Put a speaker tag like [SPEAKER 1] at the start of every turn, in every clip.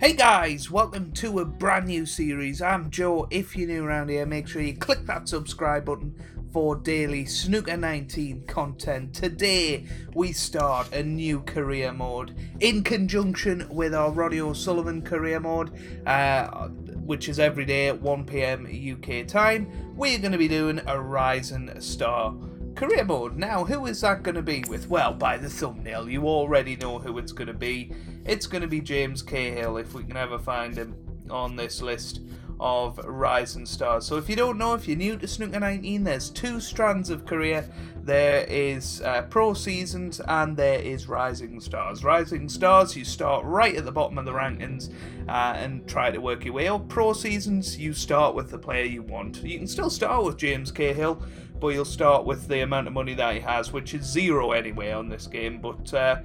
[SPEAKER 1] Hey guys, welcome to a brand new series. I'm Joe. If you're new around here, make sure you click that subscribe button for daily Snooker 19 content. Today, we start a new career mode in conjunction with our Ronnie O'Sullivan career mode, uh, which is every day at 1 pm UK time. We're going to be doing a Rising Star career mode. Now, who is that going to be with? Well, by the thumbnail, you already know who it's going to be. It's going to be James Cahill, if we can ever find him on this list of rising stars. So if you don't know, if you're new to Snooker 19, there's two strands of career. There is uh, pro seasons and there is rising stars. Rising stars, you start right at the bottom of the rankings uh, and try to work your way up. Pro seasons, you start with the player you want. You can still start with James Cahill, but he'll start with the amount of money that he has, which is zero anyway on this game. But uh,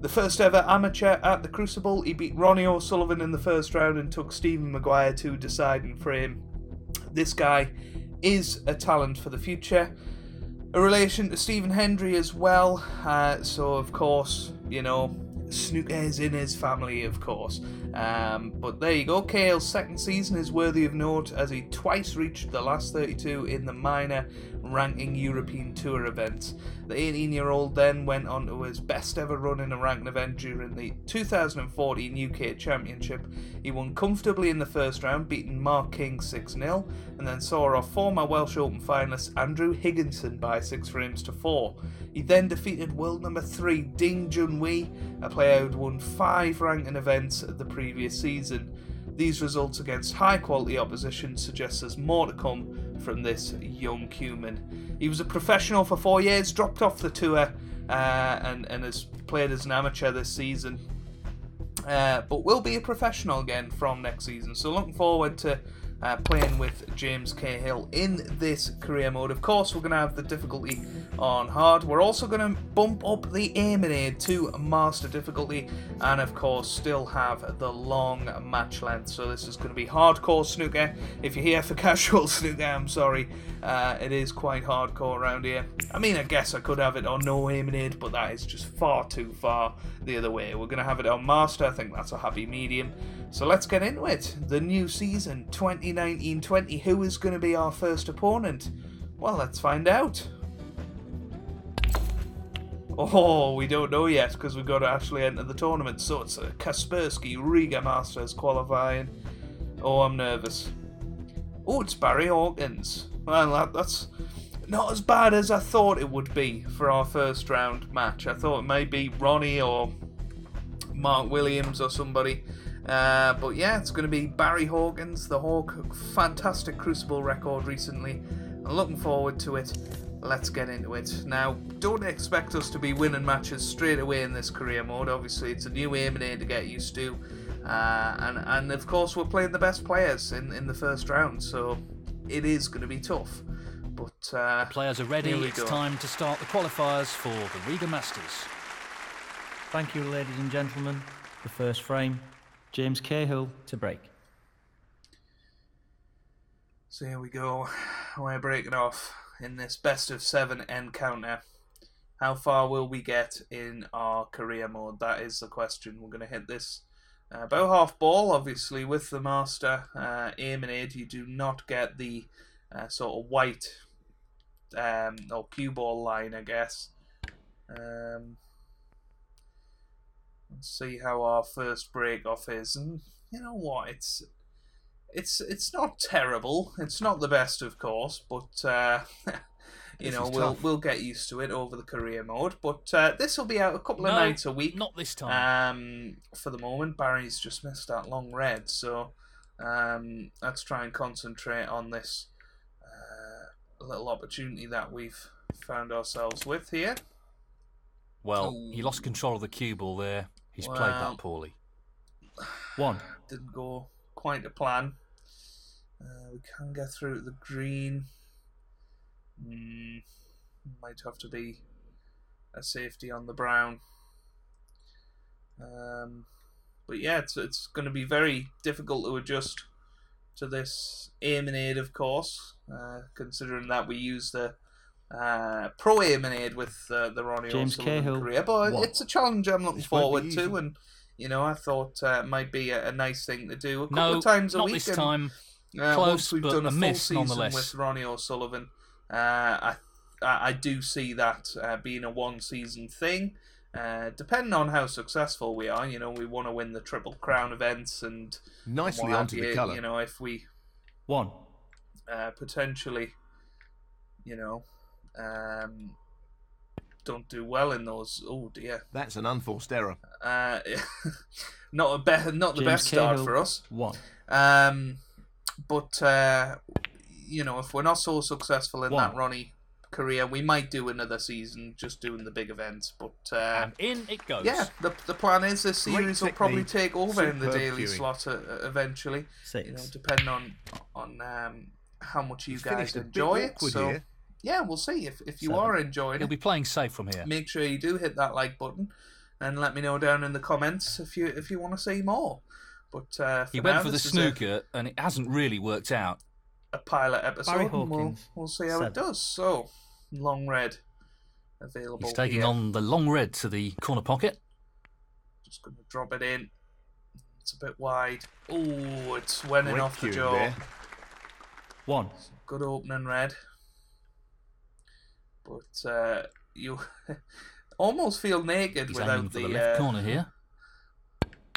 [SPEAKER 1] the first ever amateur at the Crucible, he beat Ronnie O'Sullivan in the first round and took Stephen Maguire to deciding frame. This guy is a talent for the future. A relation to Stephen Hendry as well, uh, so of course, you know, snooker is in his family, of course. Um, but there you go. Cahill's second season is worthy of note as he twice reached the last 32 in the minor ranking European Tour events. The 18 year old then went on to his best ever run in a ranking event during the 2014 UK Championship. He won comfortably in the first round, beating Mark King 6 0, and then saw off former Welsh Open finalist Andrew Higginson by 6 frames to 4. He then defeated world number 3 Ding Junhui, a player who'd won 5 ranking events at the previous season. These results against high quality opposition suggest there's more to come from this young human. He was a professional for four years, dropped off the tour, uh, and, and has played as an amateur this season. Uh, but will be a professional again from next season. So looking forward to uh, playing with James Cahill in this career mode. Of course, we're going to have the difficulty on hard. We're also going to bump up the aim to master difficulty, and of course, still have the long match length. So this is going to be hardcore snooker. If you're here for casual snooker, I'm sorry, uh, it is quite hardcore around here. I mean, I guess I could have it on no aim but that is just far too far the other way. We're going to have it on master. I think that's a happy medium. So let's get into it. The new season 2019 20. Who is going to be our first opponent? Well, let's find out. Oh, we don't know yet because we've got to actually enter the tournament. So it's a Kaspersky Riga Masters qualifying. Oh, I'm nervous. Oh, it's Barry Hawkins. Well, that, that's not as bad as I thought it would be for our first round match. I thought it may be Ronnie or Mark Williams or somebody. Uh, but yeah, it's going to be Barry Hawkins, the Hawk. Fantastic Crucible record recently. I'm looking forward to it. Let's get into it. Now, don't expect us to be winning matches straight away in this career mode. Obviously, it's a new aim and aim to get used to. Uh, and, and of course, we're playing the best players in, in the first round, so it is going to be tough. But uh,
[SPEAKER 2] players are ready. It's go. time to start the qualifiers for the Riga Masters.
[SPEAKER 3] Thank you, ladies and gentlemen. The first frame James Cahill to break.
[SPEAKER 1] So here we go. We're breaking off in this best of seven encounter. How far will we get in our career mode? That is the question. We're going to hit this uh, about half ball, obviously, with the master uh, aim and aid. You do not get the uh, sort of white um, or cue ball line, I guess. Um, see how our first break off is, and you know what? It's it's it's not terrible. It's not the best, of course, but uh, you this know we'll tough. we'll get used to it over the career mode. But uh, this will be out a couple of nights a week.
[SPEAKER 2] Not this time.
[SPEAKER 1] Um, for the moment, Barry's just missed that long red, so um, let's try and concentrate on this uh, little opportunity that we've found ourselves with here.
[SPEAKER 2] Well, Ooh. he lost control of the cue ball there. He's well, played that poorly.
[SPEAKER 1] One. Didn't go quite to plan. Uh, we can get through the green. Mm, might have to be a safety on the brown. Um, but yeah, it's it's going to be very difficult to adjust to this aim and aid, of course, uh, considering that we use the uh, pro aim and aid with uh, the Ronnie
[SPEAKER 3] James Cahill.
[SPEAKER 1] career. But what? it's a challenge I'm looking forward to, and You know, I thought uh, might be a, a nice thing to do a couple
[SPEAKER 2] No,
[SPEAKER 1] of times a
[SPEAKER 2] not
[SPEAKER 1] week.
[SPEAKER 2] this
[SPEAKER 1] and,
[SPEAKER 2] time.
[SPEAKER 1] uh,
[SPEAKER 2] Close,
[SPEAKER 1] once we've
[SPEAKER 2] but
[SPEAKER 1] done
[SPEAKER 2] a
[SPEAKER 1] a full
[SPEAKER 2] miss
[SPEAKER 1] season
[SPEAKER 2] nonetheless.
[SPEAKER 1] with Ronnie O'Sullivan, uh, I, I I do see that uh, being a one season thing. Uh, depending on how successful we are, you know, we want to win the Triple Crown events and
[SPEAKER 4] Nicely
[SPEAKER 1] what have
[SPEAKER 4] onto the
[SPEAKER 1] you,
[SPEAKER 4] colour.
[SPEAKER 1] You know, if we
[SPEAKER 3] One.
[SPEAKER 1] uh, potentially, you know, um, don't do well in those. Oh dear,
[SPEAKER 4] That's an unforced error.
[SPEAKER 1] uh, not a be- not the
[SPEAKER 3] James
[SPEAKER 1] best start for us.
[SPEAKER 3] One.
[SPEAKER 1] Um, but uh, you know, if we're not so successful in that Ronnie career, we might do another season just doing the big events. But uh,
[SPEAKER 2] And in it goes.
[SPEAKER 1] yeah, the the plan is this
[SPEAKER 4] Great
[SPEAKER 1] series will probably take over in the daily
[SPEAKER 4] cueing.
[SPEAKER 1] slot uh, eventually.
[SPEAKER 3] Six.
[SPEAKER 1] You know, depending on on um, how much you
[SPEAKER 4] He's
[SPEAKER 1] guys
[SPEAKER 4] finished a bit
[SPEAKER 1] enjoy it.
[SPEAKER 4] awkward
[SPEAKER 1] So
[SPEAKER 4] here.
[SPEAKER 1] Yeah, we'll see if if you
[SPEAKER 3] Seven.
[SPEAKER 1] are enjoying
[SPEAKER 2] He'll
[SPEAKER 1] it.
[SPEAKER 2] be playing safe from here.
[SPEAKER 1] Make sure you do hit that like button, and let me know down in the comments if you if you want to see more. But uh, for
[SPEAKER 2] He went
[SPEAKER 1] now,
[SPEAKER 2] for the
[SPEAKER 1] this is a-
[SPEAKER 2] snooker, and it hasn't really worked out.
[SPEAKER 1] a pilot episode.
[SPEAKER 3] Barry
[SPEAKER 1] and we'll,
[SPEAKER 3] Hawkins,
[SPEAKER 1] we'll see how it does. So, long red available.
[SPEAKER 2] He's taking
[SPEAKER 1] here.
[SPEAKER 2] on the long red to the corner pocket.
[SPEAKER 1] Just going to drop it in. It's a bit wide. Oh, it's winning
[SPEAKER 4] Great
[SPEAKER 1] off the
[SPEAKER 4] cueing
[SPEAKER 1] jaw.
[SPEAKER 4] there.
[SPEAKER 3] One.
[SPEAKER 1] Good opening red. But uh, you almost feel naked
[SPEAKER 2] He's
[SPEAKER 1] without the,
[SPEAKER 2] the left
[SPEAKER 1] uh,
[SPEAKER 2] corner here.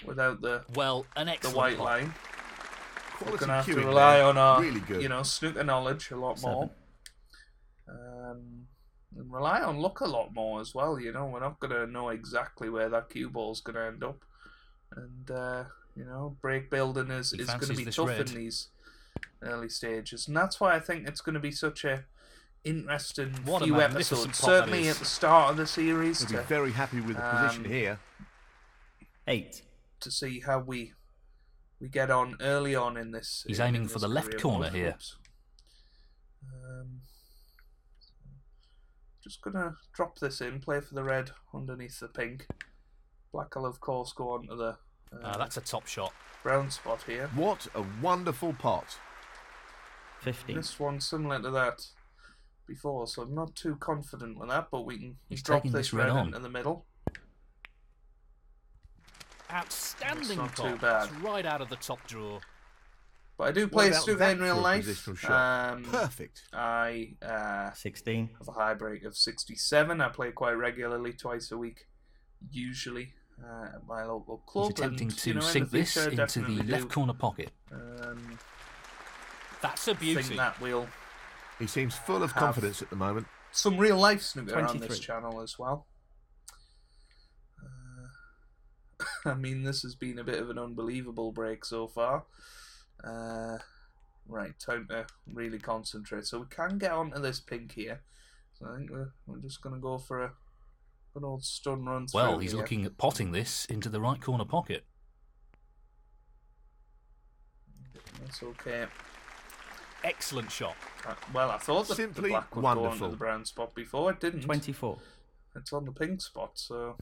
[SPEAKER 1] without the
[SPEAKER 2] Well, an
[SPEAKER 1] the white
[SPEAKER 2] pot.
[SPEAKER 1] line. We're
[SPEAKER 4] Quality
[SPEAKER 1] going to have to rely
[SPEAKER 4] there.
[SPEAKER 1] on our
[SPEAKER 4] really good.
[SPEAKER 1] you know snooker knowledge a lot more. Um, and rely on luck a lot more as well. You know, we're not going to know exactly where that cue ball's going to end up, and uh, you know, break building is,
[SPEAKER 2] He
[SPEAKER 1] is going to be tough
[SPEAKER 2] red.
[SPEAKER 1] in these early stages, and that's why I think it's going to be such a interesting
[SPEAKER 2] What
[SPEAKER 1] few episodes. Certainly at the start of the series
[SPEAKER 4] He'll be very happy with the position
[SPEAKER 1] um,
[SPEAKER 4] here.
[SPEAKER 3] Eight.
[SPEAKER 1] to see how we we get on early on in this.
[SPEAKER 2] He's
[SPEAKER 1] in
[SPEAKER 2] aiming
[SPEAKER 1] this
[SPEAKER 2] for the left corner here.
[SPEAKER 1] Um, just gonna drop this in, play for the red underneath the pink. Black will of course go on to the uh,
[SPEAKER 2] Ah, that's a top shot.
[SPEAKER 1] brown spot here.
[SPEAKER 4] What a wonderful pot.
[SPEAKER 3] Fifteen.
[SPEAKER 1] This one similar to that before, so I'm not too confident with that, but we can
[SPEAKER 2] He's
[SPEAKER 1] drop this
[SPEAKER 2] this red
[SPEAKER 1] red
[SPEAKER 2] on.
[SPEAKER 1] into the middle.
[SPEAKER 2] Outstanding
[SPEAKER 1] That's not
[SPEAKER 2] pot.
[SPEAKER 1] too bad.
[SPEAKER 2] It's right out of the top drawer.
[SPEAKER 1] But I do play
[SPEAKER 4] about
[SPEAKER 1] snooker
[SPEAKER 4] that
[SPEAKER 1] in real life. Um,
[SPEAKER 4] Perfect.
[SPEAKER 1] I uh,
[SPEAKER 3] Sixteen.
[SPEAKER 1] have a high break of 67. I play quite regularly, twice a week, usually uh, at my local club.
[SPEAKER 2] He's attempting
[SPEAKER 1] and,
[SPEAKER 2] to
[SPEAKER 1] you know,
[SPEAKER 2] sink
[SPEAKER 1] the
[SPEAKER 2] this into the left
[SPEAKER 1] do,
[SPEAKER 2] corner pocket.
[SPEAKER 1] Um,
[SPEAKER 2] That's a beauty.
[SPEAKER 1] think that we'll
[SPEAKER 4] He seems full of confidence at the moment.
[SPEAKER 1] some real life snooker on this channel as well. Uh, I mean, this has been a bit of an unbelievable break so far. Uh, right, time to really concentrate. So we can get onto this pink here. So I think we're, we're just going to go for a good old stun run through.
[SPEAKER 2] Well, he's
[SPEAKER 1] here.
[SPEAKER 2] looking at potting this into the right corner pocket.
[SPEAKER 1] That's okay.
[SPEAKER 2] Excellent shot.
[SPEAKER 1] Uh, well, I thought the, the
[SPEAKER 4] Simply
[SPEAKER 1] black would go onto
[SPEAKER 4] wonderful.
[SPEAKER 1] the brown spot before. It didn't.
[SPEAKER 3] Twenty-four.
[SPEAKER 1] It's on the pink spot, so.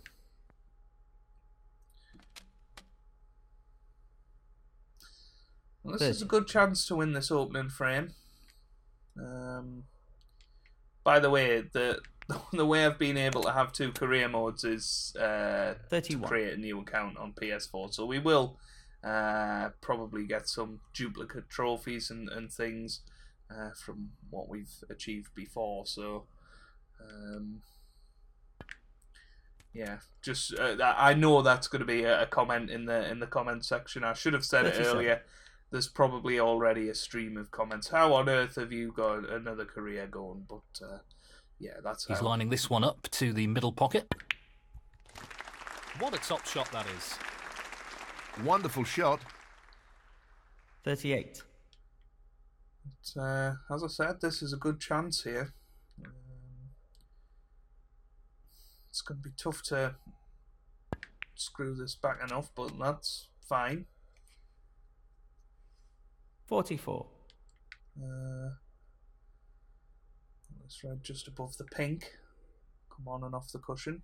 [SPEAKER 1] Well, this is a good chance to win this opening frame. Um, by the way, the the way I've been able to have two career modes is uh, to create a new account on PS4. So we will uh, probably get some duplicate trophies and, and things uh, from what we've achieved before. So um, yeah, just uh, that- I know that's going to be a, comment in the in the comment section. I should have said it
[SPEAKER 3] 37.
[SPEAKER 1] earlier. There's probably already a stream of comments. How on earth have you got another career going? But uh, yeah, that's
[SPEAKER 2] He's
[SPEAKER 1] how.
[SPEAKER 2] lining this one up to the middle pocket. What a top shot that is.
[SPEAKER 4] Wonderful shot.
[SPEAKER 3] Thirty-eight.
[SPEAKER 1] But, uh, as I said, this is a good chance here. Um, it's going to be tough to screw this back enough, but that's fine.
[SPEAKER 3] Forty-four.
[SPEAKER 1] Uh, let's red just above the pink. Come on and off the cushion.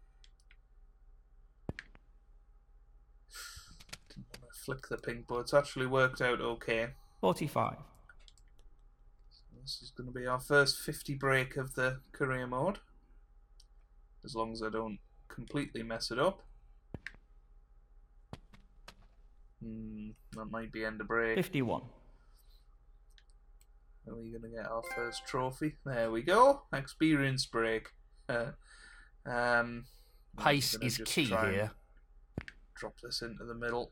[SPEAKER 1] Didn't want to flick the pink, but it's actually worked out okay.
[SPEAKER 3] Forty-five.
[SPEAKER 1] This is going to be our first 50 break of the career mode. As long as I don't completely mess it up. Hmm, that might be end of break.
[SPEAKER 3] 51.
[SPEAKER 1] Are we going to get our first trophy? There we go. Experience break. Uh, um,
[SPEAKER 2] Pace is key here.
[SPEAKER 1] Drop this into the middle.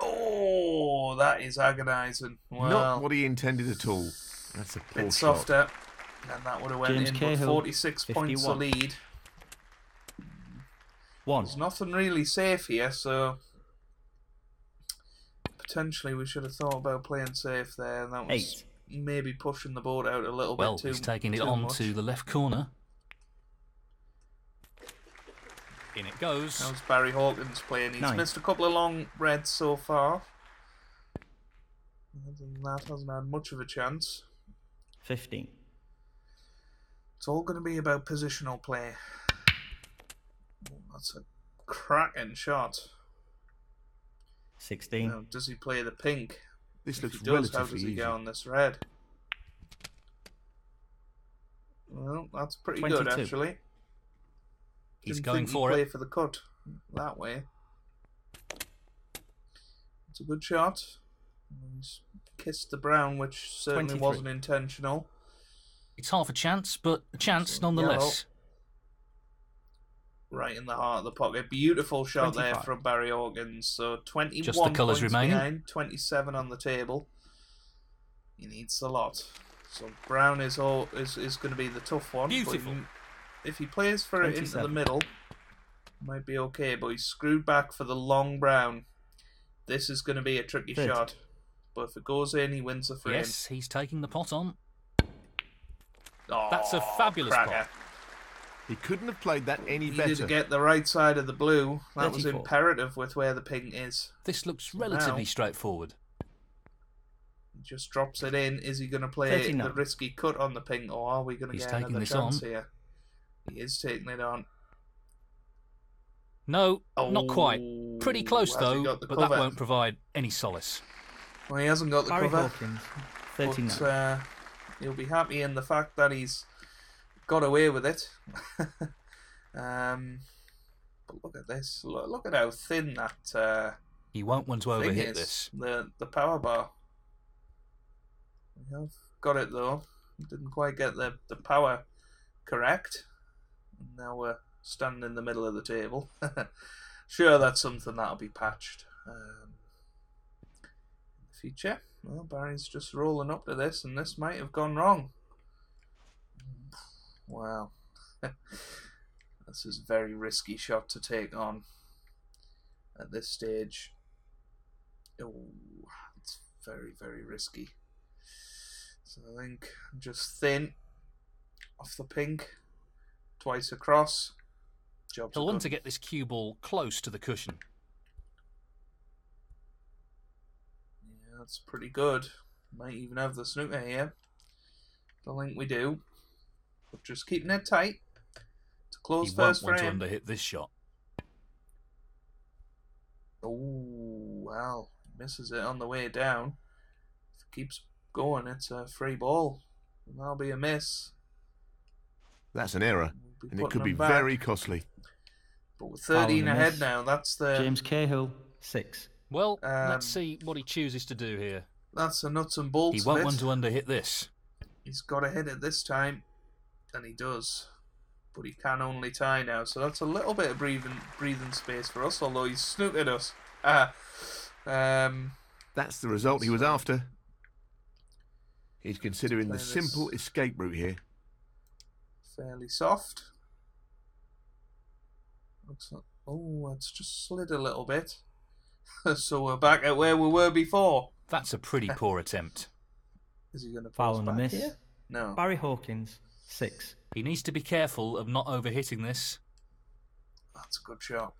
[SPEAKER 1] Oh, that is agonising. Well,
[SPEAKER 4] Not what he intended at all. That's a poor
[SPEAKER 1] bit
[SPEAKER 4] shot.
[SPEAKER 1] softer. Eh? And that would have went
[SPEAKER 3] James
[SPEAKER 1] in, but
[SPEAKER 3] Cahill,
[SPEAKER 1] 46 points the
[SPEAKER 3] 51.
[SPEAKER 1] lead.
[SPEAKER 3] 1.
[SPEAKER 1] There's nothing really safe here, so potentially we should have thought about playing safe there. And that was
[SPEAKER 3] 8.
[SPEAKER 1] maybe pushing the board out a little
[SPEAKER 2] Well,
[SPEAKER 1] bit too Well,
[SPEAKER 2] he's taking it on
[SPEAKER 1] much.
[SPEAKER 2] to the left corner. In it goes.
[SPEAKER 1] How's Barry Hawkins playing? He's
[SPEAKER 3] Nine.
[SPEAKER 1] missed a couple of long reds so far. That, hasn't had much of a chance.
[SPEAKER 3] 15.
[SPEAKER 1] It's all going to be about positional play. Oh, that's a cracking shot.
[SPEAKER 3] 16.
[SPEAKER 1] Now, does he play the pink?
[SPEAKER 4] This
[SPEAKER 1] If
[SPEAKER 4] looks
[SPEAKER 1] he does,
[SPEAKER 4] relatively
[SPEAKER 1] how does he
[SPEAKER 4] easy.
[SPEAKER 1] go on this red? Well, that's pretty good actually.
[SPEAKER 2] He's
[SPEAKER 1] Didn't
[SPEAKER 2] going for
[SPEAKER 1] play
[SPEAKER 2] it.
[SPEAKER 1] for the cut that way. It's a good shot. He's kissed the brown, which certainly
[SPEAKER 3] 23.
[SPEAKER 1] wasn't intentional.
[SPEAKER 2] It's half a chance, but a chance
[SPEAKER 1] So,
[SPEAKER 2] nonetheless.
[SPEAKER 1] Right in the heart of the pocket. Beautiful shot there from Barry Hawkins. So 21
[SPEAKER 2] Just the colours remaining.
[SPEAKER 1] behind, 27 on the table. He needs a lot. So Brown is all is, is going to be the tough one.
[SPEAKER 2] Beautiful.
[SPEAKER 1] He- if he plays for it into the middle, might be okay. But he's screwed back for the long Brown. This is going to be a tricky
[SPEAKER 3] Thirty.
[SPEAKER 1] shot. But if it goes in, he wins the frame.
[SPEAKER 2] Yes, he's taking the pot on.
[SPEAKER 1] Oh,
[SPEAKER 2] That's a fabulous
[SPEAKER 1] cracker.
[SPEAKER 2] pot.
[SPEAKER 4] He couldn't have played that any
[SPEAKER 1] Needed
[SPEAKER 4] better.
[SPEAKER 1] to get the right side of the blue. That was imperative with where the pink is.
[SPEAKER 2] This looks relatively
[SPEAKER 1] Now-
[SPEAKER 2] straightforward.
[SPEAKER 1] Just drops it in. Is he going to play
[SPEAKER 3] 39.
[SPEAKER 1] the risky cut on the pink, or are we going to
[SPEAKER 2] He's
[SPEAKER 1] get
[SPEAKER 2] taking
[SPEAKER 1] another
[SPEAKER 2] this
[SPEAKER 1] chance
[SPEAKER 2] on.
[SPEAKER 1] here? He is taking it on.
[SPEAKER 2] No, not quite.
[SPEAKER 1] Oh,
[SPEAKER 2] Pretty close though, but
[SPEAKER 1] cover?
[SPEAKER 2] that won't provide any solace.
[SPEAKER 1] Well, he hasn't got the
[SPEAKER 3] Barry
[SPEAKER 1] cover,
[SPEAKER 3] Hawkins. 39.
[SPEAKER 1] but uh, he'll be happy in the fact that he's got away with it. um, but look at this. Look, look at how thin that uh,
[SPEAKER 2] He won't want to
[SPEAKER 1] thing
[SPEAKER 2] overhit
[SPEAKER 1] is.
[SPEAKER 2] this.
[SPEAKER 1] The the power bar. We have got it though. Didn't quite get the, the power correct. Now we're standing in the middle of the table. sure, that's something that'll be patched um, in the future. Well, Barry's just rolling up to this, and this might have gone wrong. Wow. this is a very risky shot to take on at this stage. Oh, it's very, very risky. So I think I'm just thin off the pink, twice across. Job's
[SPEAKER 2] He'll want to get this cue ball close to the cushion.
[SPEAKER 1] Yeah, that's pretty good. Might even have the snooker here. Don't think we do. But just keeping it tight. To close
[SPEAKER 2] He won't
[SPEAKER 1] first
[SPEAKER 2] want to
[SPEAKER 1] frame.
[SPEAKER 2] underhit this shot.
[SPEAKER 1] Oh, well. Misses it on the way down. If it keeps going, it's a free ball. And that'll be a miss.
[SPEAKER 4] That's an error,
[SPEAKER 1] We'll be
[SPEAKER 4] and it could be
[SPEAKER 1] back.
[SPEAKER 4] very costly.
[SPEAKER 1] But with
[SPEAKER 3] Foul
[SPEAKER 1] 13
[SPEAKER 3] and
[SPEAKER 1] ahead
[SPEAKER 3] miss.
[SPEAKER 1] now, that's the
[SPEAKER 3] James Cahill. 6.
[SPEAKER 2] Well,
[SPEAKER 1] Um,
[SPEAKER 2] let's see what he chooses to do here.
[SPEAKER 1] that's the nuts and bolts
[SPEAKER 2] He
[SPEAKER 1] of
[SPEAKER 2] won't
[SPEAKER 1] it.
[SPEAKER 2] want to underhit this.
[SPEAKER 1] He's got to hit it this time, and he does. But he can only tie now, so that's a little bit of breathing breathing space for us. Although he's snookered us. Ah, um,
[SPEAKER 4] That's the result he was after. He's considering the
[SPEAKER 1] play this.
[SPEAKER 4] simple escape route here.
[SPEAKER 1] fairly soft. Looks like, oh, it's just slid a little bit. so we're back at where we were before.
[SPEAKER 2] That's a pretty poor attempt.
[SPEAKER 1] Is he going to
[SPEAKER 3] Foul
[SPEAKER 1] fall
[SPEAKER 3] and a miss.
[SPEAKER 1] here? No.
[SPEAKER 3] Barry Hawkins. 6.
[SPEAKER 2] He needs to be careful of not overhitting this.
[SPEAKER 1] That's a good shot.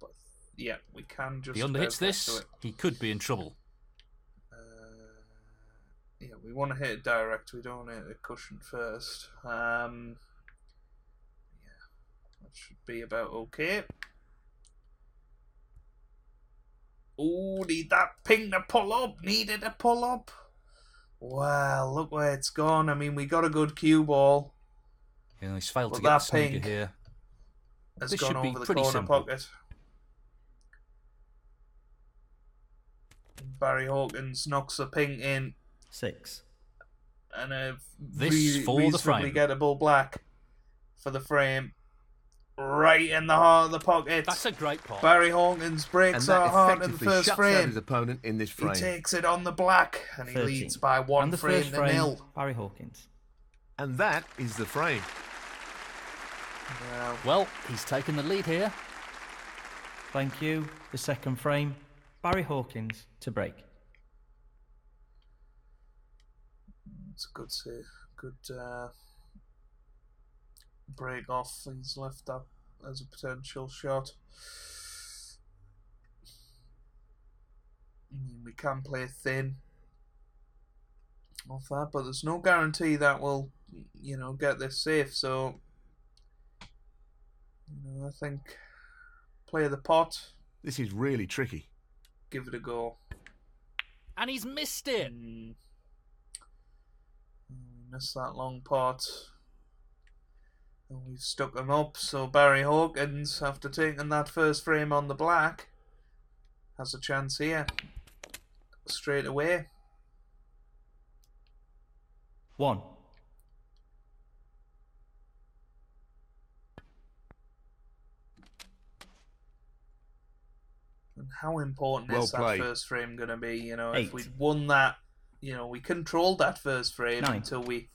[SPEAKER 1] But yeah, we can just.
[SPEAKER 2] He underhits this, he could be in trouble.
[SPEAKER 1] Uh, yeah, we want to hit it direct. We don't want to hit the cushion first. Um, yeah, that should be about okay. Oh, need that ping to pull up. Needed to pull up. Wow, look where it's gone. I mean, we got a good cue ball.
[SPEAKER 2] Know, he's failed
[SPEAKER 1] Well,
[SPEAKER 2] to get the
[SPEAKER 1] that
[SPEAKER 2] snooker
[SPEAKER 1] pink-
[SPEAKER 2] here.
[SPEAKER 1] Has
[SPEAKER 2] This
[SPEAKER 1] gone
[SPEAKER 2] should be
[SPEAKER 1] over the
[SPEAKER 2] pretty
[SPEAKER 1] corner
[SPEAKER 2] simple.
[SPEAKER 1] pocket. Barry Hawkins knocks a pink in
[SPEAKER 3] Six.
[SPEAKER 1] and a
[SPEAKER 2] This
[SPEAKER 1] re-
[SPEAKER 2] for the
[SPEAKER 1] reasonably
[SPEAKER 2] frame.
[SPEAKER 1] gettable black for the frame. Right in the heart of the pocket.
[SPEAKER 2] That's a great pot.
[SPEAKER 1] Barry Hawkins breaks our heart in the
[SPEAKER 4] effectively
[SPEAKER 1] first
[SPEAKER 4] shuts out his
[SPEAKER 1] frame.
[SPEAKER 4] opponent in this frame.
[SPEAKER 1] He takes it on the black and he
[SPEAKER 3] 13.
[SPEAKER 1] leads by one
[SPEAKER 3] and the
[SPEAKER 1] frame
[SPEAKER 3] first
[SPEAKER 1] to nil.
[SPEAKER 3] Barry Hawkins.
[SPEAKER 4] And that is the frame.
[SPEAKER 1] Well,
[SPEAKER 2] Well, he's taken the lead here.
[SPEAKER 3] Thank you. The second frame, Barry Hawkins to break.
[SPEAKER 1] it's a good save. Good uh, break off. He's left that as a potential shot. I mean, we can play thin off that, but there's no guarantee that we'll, you know, get this safe. So, you know, I think play the pot,
[SPEAKER 4] This is really tricky.
[SPEAKER 1] give it a go.
[SPEAKER 2] And he's missed it.
[SPEAKER 1] Mm. Mm, Missed that long pot. And we've stuck him up, so Barry Hawkins, after taking that first frame on the black, has a chance here. Straight away.
[SPEAKER 3] One.
[SPEAKER 1] And how important
[SPEAKER 4] Well
[SPEAKER 1] is that
[SPEAKER 4] played.
[SPEAKER 1] first frame going to be? You know, if we'd won that, you know, we controlled that first frame
[SPEAKER 3] Nine.
[SPEAKER 1] until we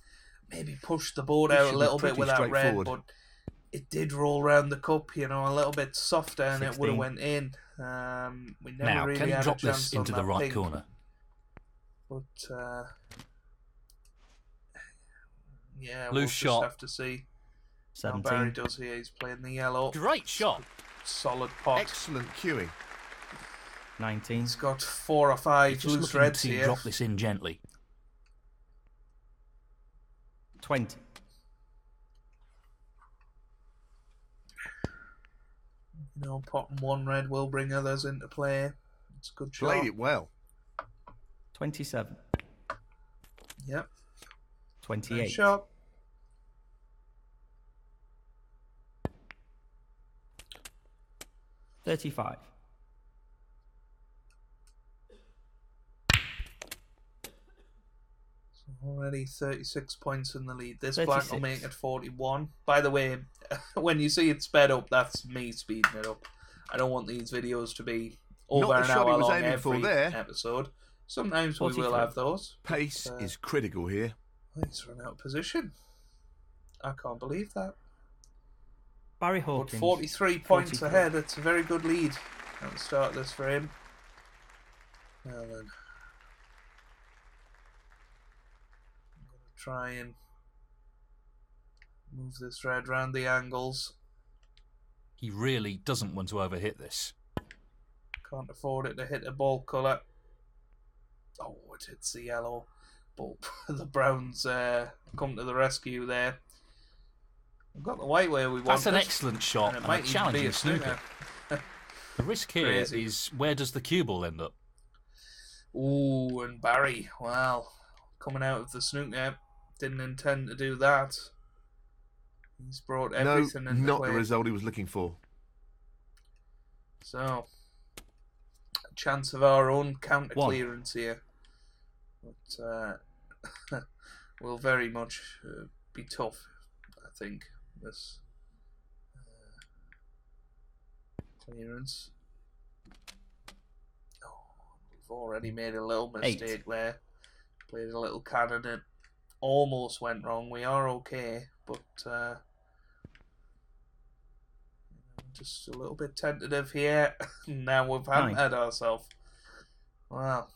[SPEAKER 1] maybe pushed the board out a little bit
[SPEAKER 4] pretty
[SPEAKER 1] with that red, but it did roll round the cup, you know, a little bit softer, and it would have went in. Um, we never
[SPEAKER 2] Now,
[SPEAKER 1] really
[SPEAKER 2] can he
[SPEAKER 1] had
[SPEAKER 2] drop
[SPEAKER 1] a chance
[SPEAKER 2] this into the right
[SPEAKER 1] pink,
[SPEAKER 2] corner?
[SPEAKER 1] But uh, yeah,
[SPEAKER 2] Loose
[SPEAKER 1] we'll just
[SPEAKER 2] shot.
[SPEAKER 1] have to see how Barry does here. He's playing the yellow,
[SPEAKER 2] Great shot.
[SPEAKER 1] solid pot.
[SPEAKER 4] Excellent cueing.
[SPEAKER 3] Nineteen.
[SPEAKER 1] He's got four or five
[SPEAKER 2] He's just
[SPEAKER 1] loose
[SPEAKER 2] looking
[SPEAKER 1] reds
[SPEAKER 2] to
[SPEAKER 1] here.
[SPEAKER 2] drop this in gently.
[SPEAKER 3] Twenty.
[SPEAKER 1] You know, potting one red will bring others into play. It's a good shot.
[SPEAKER 4] Played it well.
[SPEAKER 3] Twenty-seven.
[SPEAKER 1] Yep. Good
[SPEAKER 3] Twenty-eight.
[SPEAKER 1] shot.
[SPEAKER 3] Thirty-five.
[SPEAKER 1] Already 36 points in the lead. This black will make it 41. By the way, when you see it sped up, that's me speeding it up. I don't want these videos to be over
[SPEAKER 4] Not the
[SPEAKER 1] an
[SPEAKER 4] shot he
[SPEAKER 1] hour
[SPEAKER 4] was
[SPEAKER 1] long
[SPEAKER 4] aiming for
[SPEAKER 1] every
[SPEAKER 4] there.
[SPEAKER 1] episode. Sometimes we will have those.
[SPEAKER 4] Pace
[SPEAKER 1] Uh,
[SPEAKER 4] is critical here.
[SPEAKER 1] He's run out of position. I can't believe that.
[SPEAKER 3] Barry
[SPEAKER 1] But
[SPEAKER 3] Hawkins.
[SPEAKER 1] 43 points
[SPEAKER 3] 43.
[SPEAKER 1] ahead. It's a very good lead at the start of this frame. Now then. I'm going to try and move this red round the angles.
[SPEAKER 2] He really doesn't want to overhit this.
[SPEAKER 1] Can't afford it to hit a ball colour. Oh, it hits the yellow. But the Browns uh, come to the rescue there. We've got the white where we want
[SPEAKER 2] That's an excellent shot
[SPEAKER 1] and
[SPEAKER 2] and,
[SPEAKER 1] might
[SPEAKER 2] a challenging
[SPEAKER 1] be a
[SPEAKER 2] snooker. The risk here
[SPEAKER 1] Crazy.
[SPEAKER 2] is where does the cue ball end up?
[SPEAKER 1] Ooh, and Barry, well, coming out of the snooker, didn't intend to do that. He's brought
[SPEAKER 4] No,
[SPEAKER 1] everything into
[SPEAKER 4] not
[SPEAKER 1] play.
[SPEAKER 4] the result he was looking for.
[SPEAKER 1] So, a chance of our own counter clearance here. But uh, will very much uh, be tough, I think, this uh, clearance. Oh, we've already made a little
[SPEAKER 3] Eight.
[SPEAKER 1] mistake there. Played a little cannon it almost went wrong. We are okay, but uh, just a little bit tentative here. now we've
[SPEAKER 3] Nine.
[SPEAKER 1] hammered ourselves. Wow.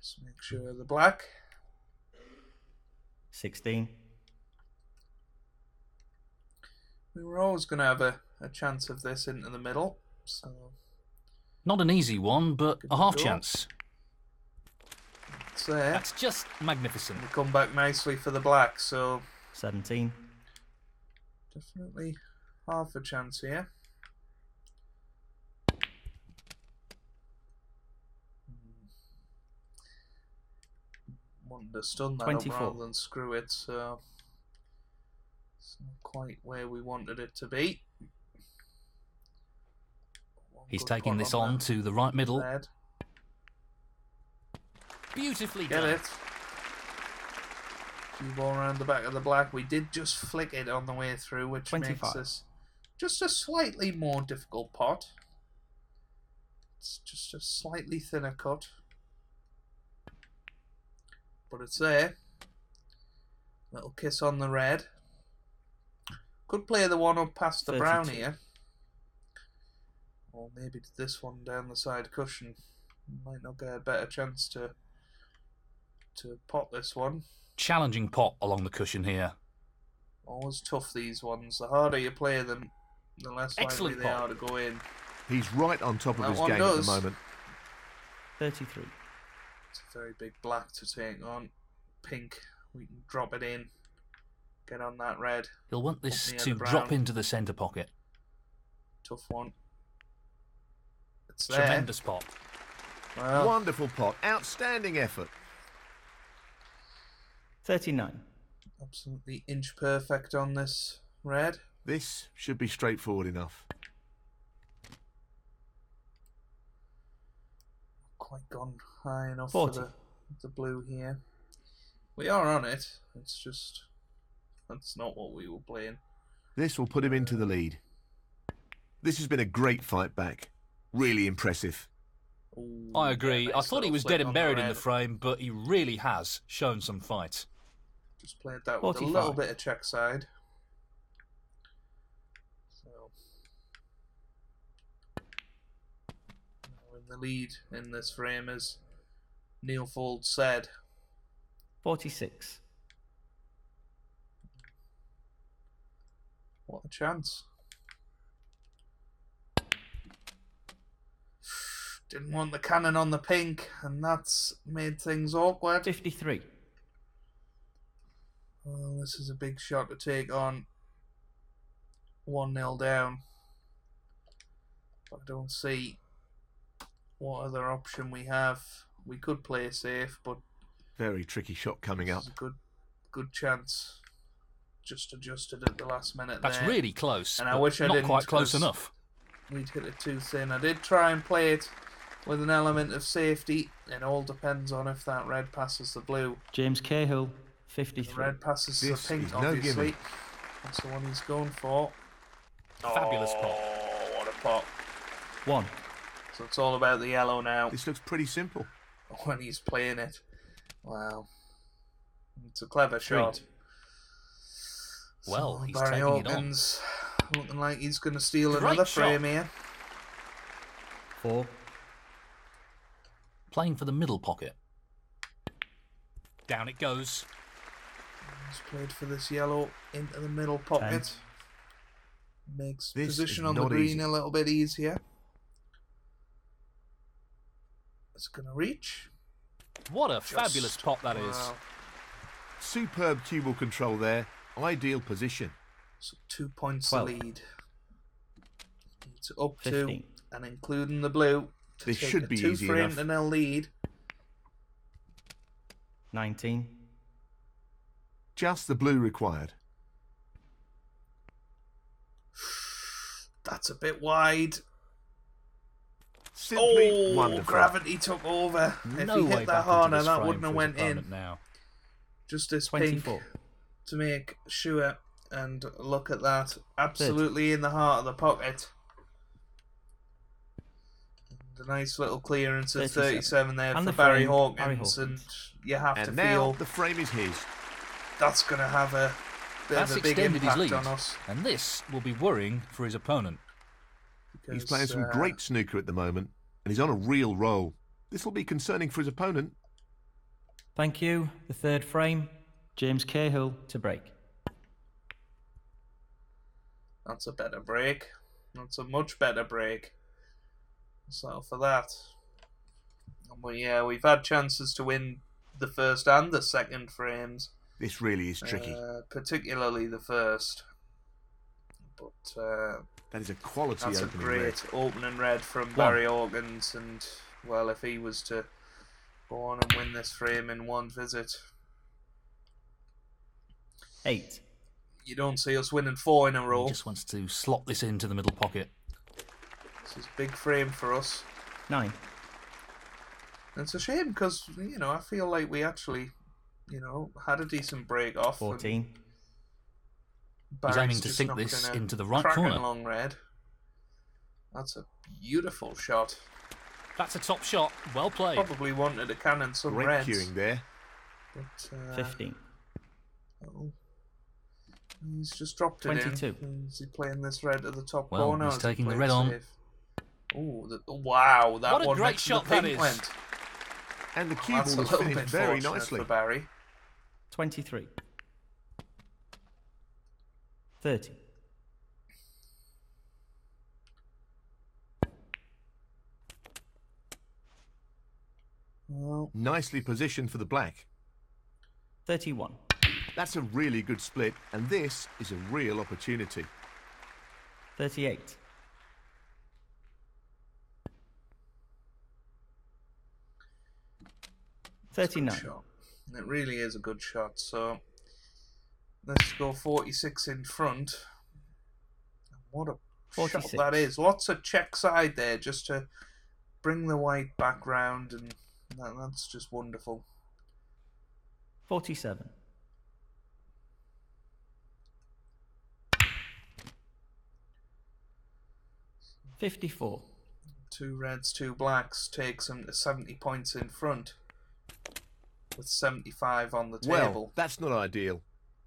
[SPEAKER 1] Just make sure the black.
[SPEAKER 3] Sixteen.
[SPEAKER 1] We were always going to have a, a chance of this into the middle. So
[SPEAKER 2] Not an easy one, but a half
[SPEAKER 1] goal.
[SPEAKER 2] chance.
[SPEAKER 1] it's there.
[SPEAKER 2] That's just magnificent.
[SPEAKER 1] We come back nicely for the black. So
[SPEAKER 3] Seventeen.
[SPEAKER 1] definitely half a chance here. Hmm. Wanted to stun that up
[SPEAKER 3] 24.
[SPEAKER 1] rather than screw it, so It's not quite where we wanted it to be.
[SPEAKER 2] He's
[SPEAKER 1] good
[SPEAKER 2] taking this on to the right middle.
[SPEAKER 1] red.
[SPEAKER 2] Beautifully
[SPEAKER 1] Get
[SPEAKER 2] done.
[SPEAKER 1] it. Cue ball around the back of the black. We did just flick it on the way through, which
[SPEAKER 3] 25.
[SPEAKER 1] makes this just a slightly more difficult pot. It's just a slightly thinner cut. But it's there. Little kiss on the red. Could play the one up past the brown here. Or maybe this one down the side cushion. Might not get a better chance to to pot this one.
[SPEAKER 2] Challenging pot along the cushion here.
[SPEAKER 1] Always tough these ones. The harder you play them, the less
[SPEAKER 2] Excellent
[SPEAKER 1] likely they
[SPEAKER 2] pot.
[SPEAKER 1] are to go in.
[SPEAKER 4] He's right on top of
[SPEAKER 1] That
[SPEAKER 4] his game
[SPEAKER 1] does.
[SPEAKER 4] at the moment.
[SPEAKER 3] 33.
[SPEAKER 1] It's a very big black to take on. Pink, we can drop it in. Get on that red.
[SPEAKER 2] He'll want this to drop into the centre pocket.
[SPEAKER 1] Tough one. It's there.
[SPEAKER 2] Tremendous pot.
[SPEAKER 1] Well,
[SPEAKER 4] Wonderful pot. Outstanding effort.
[SPEAKER 3] 39.
[SPEAKER 1] absolutely inch perfect on this red.
[SPEAKER 4] This should be straightforward enough.
[SPEAKER 1] Quite gone high enough
[SPEAKER 3] 40.
[SPEAKER 1] for the, the blue here. We are on it. It's just that's not what we were playing.
[SPEAKER 4] This will put him into the lead. This has been a great fight back. Really impressive.
[SPEAKER 1] Ooh,
[SPEAKER 2] I
[SPEAKER 1] yeah,
[SPEAKER 2] agree. I thought he was dead and
[SPEAKER 1] on
[SPEAKER 2] buried in the frame, but he really has shown some fight.
[SPEAKER 1] Just played that with a little bit of check side. So now in the lead in this frame as Neal Foulds said.
[SPEAKER 3] 46.
[SPEAKER 1] What a chance. Didn't want the cannon on the pink, and that's made things awkward.
[SPEAKER 3] 53.
[SPEAKER 1] Well, this is a big shot to take on. 1 0 down. But I don't see what other option we have. We could play safe, but
[SPEAKER 4] Very tricky shot coming up.
[SPEAKER 1] is a good good chance. Just adjusted at the last minute
[SPEAKER 2] That's
[SPEAKER 1] there.
[SPEAKER 2] really close.
[SPEAKER 1] And I wish I
[SPEAKER 2] not
[SPEAKER 1] didn't,
[SPEAKER 2] quite close enough.
[SPEAKER 1] We'd hit it too thin. I did try and play it with an element of safety. It all depends on if that red passes the blue.
[SPEAKER 3] James Cahill, 53.
[SPEAKER 1] The
[SPEAKER 3] 53.
[SPEAKER 1] red passes
[SPEAKER 4] This
[SPEAKER 1] the pink,
[SPEAKER 4] is no
[SPEAKER 1] obviously. That's the one he's going for.
[SPEAKER 2] Oh, Fabulous
[SPEAKER 1] oh,
[SPEAKER 2] pot.
[SPEAKER 1] what a pot.
[SPEAKER 3] 1.
[SPEAKER 1] So it's all about the yellow now
[SPEAKER 4] This looks pretty simple.
[SPEAKER 1] when he's playing it. Wow. It's a clever
[SPEAKER 3] Three.
[SPEAKER 1] shot.
[SPEAKER 2] Well,
[SPEAKER 1] So
[SPEAKER 2] he's
[SPEAKER 1] Barry
[SPEAKER 2] taking it on.
[SPEAKER 1] Hawkins looking like he's going to steal
[SPEAKER 2] Great
[SPEAKER 1] another
[SPEAKER 2] shot.
[SPEAKER 1] frame here.
[SPEAKER 3] 4.
[SPEAKER 2] Playing for the middle pocket. Down it goes.
[SPEAKER 1] He's played for this yellow into the middle pocket. Makes
[SPEAKER 4] This
[SPEAKER 1] position on the green
[SPEAKER 4] easy.
[SPEAKER 1] a little bit easier. It's going to reach.
[SPEAKER 2] What a
[SPEAKER 1] Just-
[SPEAKER 2] fabulous pot that is.
[SPEAKER 1] wow.
[SPEAKER 4] Superb cue ball control there. Ideal position.
[SPEAKER 1] So two points
[SPEAKER 3] Twelve.
[SPEAKER 1] lead. It's up
[SPEAKER 3] 15.
[SPEAKER 1] to and including the blue. To
[SPEAKER 4] This
[SPEAKER 1] take
[SPEAKER 4] should
[SPEAKER 1] a
[SPEAKER 4] be
[SPEAKER 1] two
[SPEAKER 4] easy
[SPEAKER 1] frame
[SPEAKER 4] enough.
[SPEAKER 1] to nil lead.
[SPEAKER 3] 19.
[SPEAKER 4] Just the blue required.
[SPEAKER 1] That's a bit wide.
[SPEAKER 4] Simply
[SPEAKER 1] oh,
[SPEAKER 4] wonderful.
[SPEAKER 1] gravity took over. if
[SPEAKER 2] no
[SPEAKER 1] he hit that
[SPEAKER 2] into
[SPEAKER 1] harder, that wouldn't have went in.
[SPEAKER 2] Now.
[SPEAKER 1] Just this
[SPEAKER 3] 24.
[SPEAKER 1] pink to make sure. And look at that, absolutely in the heart of the pocket. And a nice little clearance of
[SPEAKER 3] 37.
[SPEAKER 1] 37 there
[SPEAKER 3] And
[SPEAKER 1] for
[SPEAKER 3] the
[SPEAKER 1] Barry
[SPEAKER 3] frame,
[SPEAKER 1] Hawkins,
[SPEAKER 3] Barry
[SPEAKER 1] and you have to
[SPEAKER 4] And now
[SPEAKER 1] feel
[SPEAKER 4] the frame is his.
[SPEAKER 1] that's going to have a bit
[SPEAKER 2] That's
[SPEAKER 1] of a big
[SPEAKER 2] extended his lead.
[SPEAKER 1] on us.
[SPEAKER 2] And this will be worrying for his opponent.
[SPEAKER 4] He's playing some
[SPEAKER 1] uh,
[SPEAKER 4] great snooker at the moment, and he's on a real roll. This will be concerning for his opponent.
[SPEAKER 3] Thank you. The third frame, James Cahill to break.
[SPEAKER 1] That's a better break. That's a much better break. So for that, well, yeah, we've had chances to win the first and the second frames,
[SPEAKER 4] This really is tricky.
[SPEAKER 1] uh, particularly the first. But uh,
[SPEAKER 4] that is a quality
[SPEAKER 1] that's a great
[SPEAKER 4] red.
[SPEAKER 1] opening red from Barry Hawkins, and well, if he was to go on and win this frame in one visit,
[SPEAKER 3] 8.
[SPEAKER 1] You don't see us winning four in a
[SPEAKER 2] He
[SPEAKER 1] row.
[SPEAKER 2] just wants to slot this into the middle pocket.
[SPEAKER 1] This is big frame for us.
[SPEAKER 3] Nine.
[SPEAKER 1] And It's a shame because you know I feel like we actually, you know, had a decent break off.
[SPEAKER 3] 14.
[SPEAKER 1] He's
[SPEAKER 2] aiming to sink this into the right corner.
[SPEAKER 1] long red. That's a beautiful shot.
[SPEAKER 2] That's a top shot. Well played.
[SPEAKER 1] Probably wanted a cannon some
[SPEAKER 4] Great
[SPEAKER 1] reds.
[SPEAKER 4] cueing there.
[SPEAKER 1] But, uh,
[SPEAKER 3] 15.
[SPEAKER 1] oh. He's just dropped it
[SPEAKER 3] 22.
[SPEAKER 1] in. Is he playing this red at the top
[SPEAKER 2] Well,
[SPEAKER 1] corner? or
[SPEAKER 2] he's
[SPEAKER 1] is he
[SPEAKER 2] taking the
[SPEAKER 1] playing
[SPEAKER 2] red on.
[SPEAKER 1] safe? Ooh, the, wow, that
[SPEAKER 2] What a
[SPEAKER 1] one
[SPEAKER 2] great
[SPEAKER 1] next to
[SPEAKER 2] shot
[SPEAKER 1] the
[SPEAKER 2] that
[SPEAKER 1] went.
[SPEAKER 4] And the
[SPEAKER 1] Well,
[SPEAKER 4] cue
[SPEAKER 1] that's a
[SPEAKER 4] ball was
[SPEAKER 1] little
[SPEAKER 4] finished very
[SPEAKER 1] fortunate
[SPEAKER 4] nicely.
[SPEAKER 1] for Barry.
[SPEAKER 3] 23. 30.
[SPEAKER 1] Well,
[SPEAKER 4] Nicely positioned for the black.
[SPEAKER 3] 31.
[SPEAKER 4] That's a really good split, and this is a real opportunity.
[SPEAKER 3] 38. 39.
[SPEAKER 1] shot. It really is a good shot. So let's go 46 in front. What a shot that is. Lots of check side there just to bring the white back round, and that, that's just wonderful.
[SPEAKER 3] 47. Fifty-four.
[SPEAKER 1] Two reds, two blacks takes him to 70 points in front with 75 on the
[SPEAKER 4] Well,
[SPEAKER 1] table.
[SPEAKER 4] that's not ideal.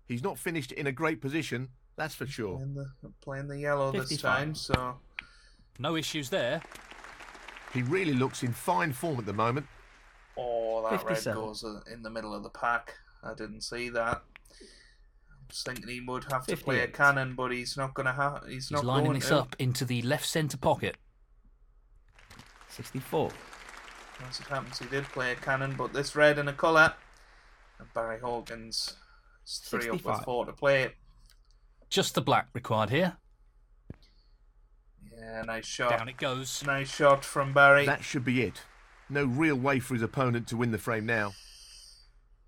[SPEAKER 4] He's not finished in a great position, that's for sure.
[SPEAKER 1] Playing the, playing the yellow this time, so
[SPEAKER 2] No issues there.
[SPEAKER 4] He really looks in fine form at the moment.
[SPEAKER 1] Oh, that red
[SPEAKER 3] 57.
[SPEAKER 1] goes uh, in the middle of the pack. I didn't see that. I was thinking he would have to play a cannon, but he's not gonna have. He's,
[SPEAKER 2] He's
[SPEAKER 1] not
[SPEAKER 2] lining
[SPEAKER 1] going
[SPEAKER 2] this
[SPEAKER 1] to.
[SPEAKER 2] up into the left centre pocket.
[SPEAKER 3] Sixty-four.
[SPEAKER 1] As it happens, he did play a cannon, but this red and a colour. And Barry Hawkins is three up with four to play.
[SPEAKER 2] Just the black required here.
[SPEAKER 1] Yeah, nice shot.
[SPEAKER 2] Down it goes.
[SPEAKER 1] Nice shot from Barry.
[SPEAKER 4] That should be it. No real way for his opponent to win the frame now.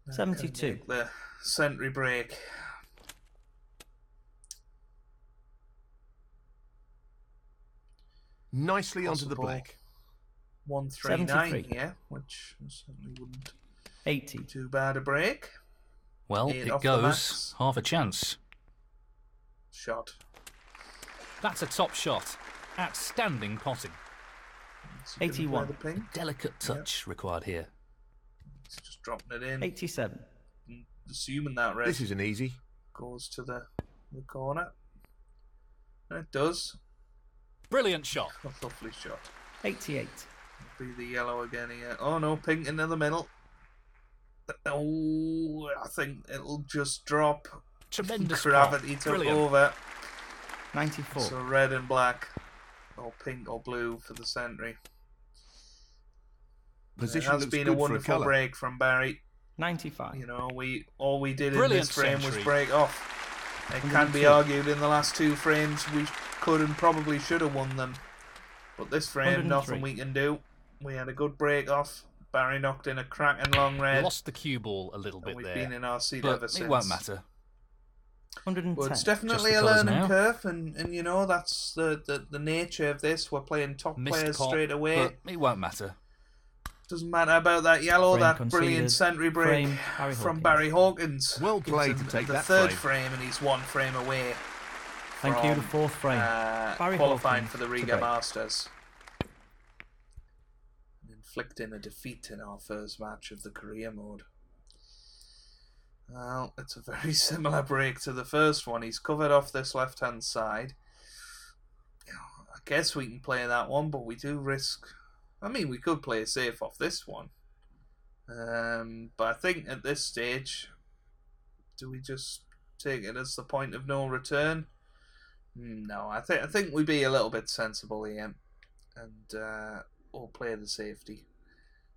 [SPEAKER 3] 72.
[SPEAKER 1] The century break.
[SPEAKER 4] Nicely onto the black.
[SPEAKER 1] One three nine,
[SPEAKER 3] 73.
[SPEAKER 1] yeah, which certainly wouldn't
[SPEAKER 3] Eighty.
[SPEAKER 1] be too bad a break.
[SPEAKER 2] Well,
[SPEAKER 1] Eight
[SPEAKER 2] it goes. Half a chance.
[SPEAKER 1] Shot.
[SPEAKER 2] That's a top shot. Outstanding potting.
[SPEAKER 1] Is he gonna play
[SPEAKER 3] 81.
[SPEAKER 1] The pink?
[SPEAKER 2] Delicate touch required here.
[SPEAKER 1] He's just dropping it in.
[SPEAKER 3] Eighty-seven.
[SPEAKER 1] Mm, assuming that red
[SPEAKER 4] This isn't easy.
[SPEAKER 1] goes to the, the corner. And it does.
[SPEAKER 2] Brilliant shot.
[SPEAKER 1] A lovely shot.
[SPEAKER 3] Eighty-eight.
[SPEAKER 1] Be the yellow again here. Oh no, pink into the middle. Oh, I think it'll just drop.
[SPEAKER 2] Tremendous
[SPEAKER 1] Gravity
[SPEAKER 2] pot.
[SPEAKER 1] took
[SPEAKER 2] Brilliant.
[SPEAKER 1] over.
[SPEAKER 3] Ninety-four.
[SPEAKER 1] So red and black, or pink or blue for the century.
[SPEAKER 4] Position
[SPEAKER 1] it has been
[SPEAKER 4] good
[SPEAKER 1] a
[SPEAKER 4] for a
[SPEAKER 1] wonderful break from Barry.
[SPEAKER 3] Ninety-five.
[SPEAKER 1] You know, we all we did
[SPEAKER 2] Brilliant
[SPEAKER 1] in this frame
[SPEAKER 2] century.
[SPEAKER 1] was break off. It can be argued in the last two frames we could and probably should have won them, but this frame nothing we can do. We had a good break off. Barry knocked in a cracking long red,
[SPEAKER 2] Lost the cue ball a little
[SPEAKER 1] and
[SPEAKER 2] bit
[SPEAKER 1] we've
[SPEAKER 2] there.
[SPEAKER 1] been in our seat
[SPEAKER 2] but
[SPEAKER 1] ever since.
[SPEAKER 2] it won't matter.
[SPEAKER 3] Hundred and
[SPEAKER 1] But it's definitely a learning
[SPEAKER 2] now.
[SPEAKER 1] curve, and, and you know that's the, the, the nature of this. We're playing top
[SPEAKER 2] Missed
[SPEAKER 1] players
[SPEAKER 2] pot,
[SPEAKER 1] straight away.
[SPEAKER 2] but it won't matter.
[SPEAKER 1] Doesn't matter about that yellow,
[SPEAKER 3] Frame
[SPEAKER 1] that
[SPEAKER 3] conceded.
[SPEAKER 1] brilliant century break
[SPEAKER 3] Frame, Barry
[SPEAKER 1] from Barry Hawkins.
[SPEAKER 4] Well
[SPEAKER 1] Gives
[SPEAKER 4] played to take
[SPEAKER 1] the
[SPEAKER 4] that
[SPEAKER 1] third
[SPEAKER 4] frame.
[SPEAKER 1] frame, and he's one frame away.
[SPEAKER 3] Thank you. The fourth frame.
[SPEAKER 1] Uh,
[SPEAKER 3] Barry
[SPEAKER 1] qualifying
[SPEAKER 3] Hawkins
[SPEAKER 1] for the Riga. Masters. Inflicting a defeat in our first match of the career mode. Well, it's a very similar break to the first one. He's covered off this left hand side. I guess we can play that one, but we do risk. I mean, we could play safe off this one. Um, but I think at this stage, do we just take it as the point of no return? No, I think I think we'd be a little bit sensible here, and uh, we'll play the safety.